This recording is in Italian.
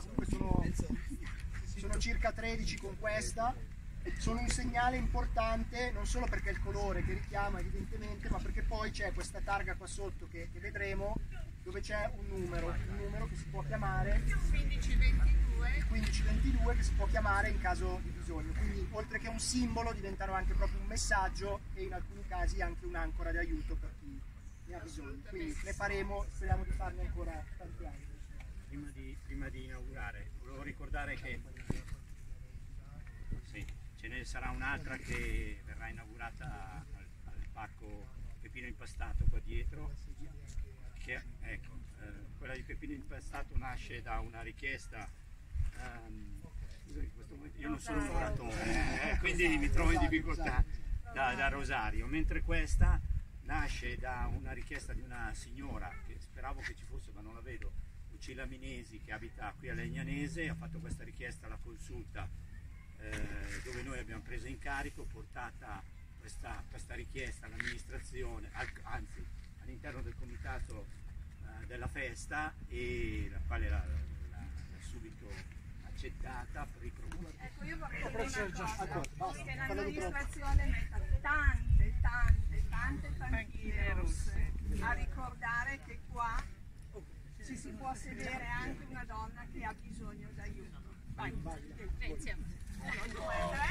sono, sono circa 13 con questa, sono un segnale importante non solo perché è il colore che richiama evidentemente, ma perché poi c'è questa targa qua sotto che, che vedremo dove c'è un numero, un numero che si può chiamare 1522 1522 che si può chiamare in caso di bisogno. Quindi oltre che un simbolo diventano anche proprio un messaggio e in alcuni casi anche un'ancora di aiuto per chi ne ha bisogno. Quindi ne faremo, speriamo di farne ancora tanti altri. Prima di, inaugurare, volevo ricordare che sì, ce ne sarà un'altra che verrà inaugurata al, al parco Pepino Impastato qua dietro. Che, ecco, eh, quella di Pepino Impastato nasce da una richiesta. momento io non sono un oratore, eh, quindi mi trovo in difficoltà da, da Rosario, mentre questa nasce da una richiesta di una signora che speravo che ci fosse ma non la vedo, Lucilla Minesi che abita qui a Legnanese, ha fatto questa richiesta alla consulta eh, dove noi abbiamo preso in carico, portata questa, questa richiesta all'amministrazione, al- anzi all'interno del comitato eh, della festa e la quale l'ha, subito accettata, riproposta. Ecco, io vorrei dire una cosa, che l'amministrazione metta tante, tante, tante panchine rosse a ricordare che qua ci si può sedere anche una donna che ha bisogno d'aiuto. Vai, vai, vai. Uno, due, tre.